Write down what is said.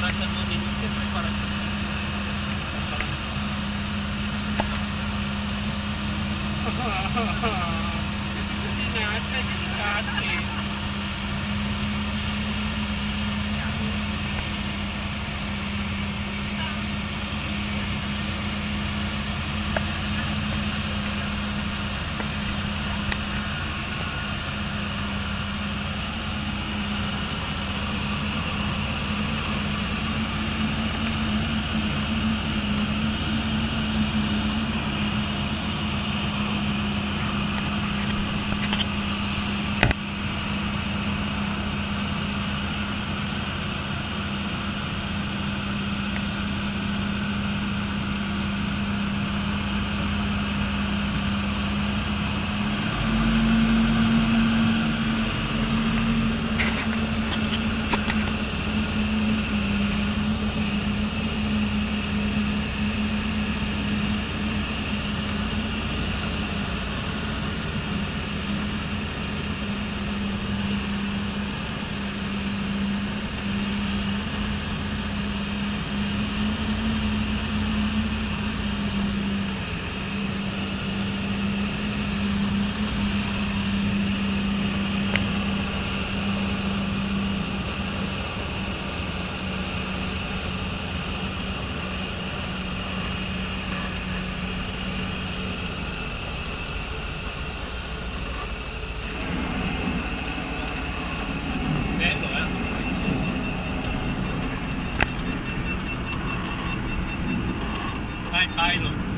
Ha ha ha! Didn't you to God's? I, I know.